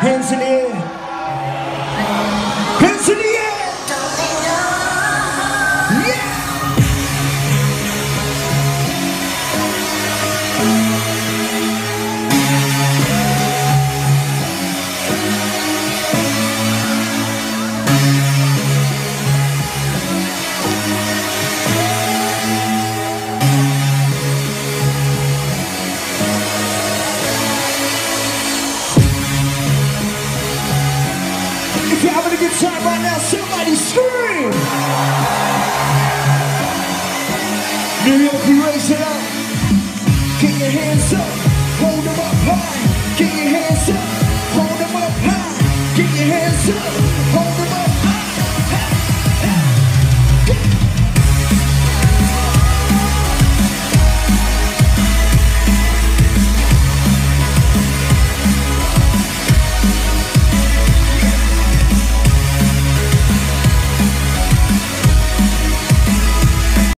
Hands in the air. Hands in the air. If you're having a good time right now, somebody scream! New York, you raise it up. Get your hands up, hold them up high. Get your hands up, hold them up high. Get your hands up,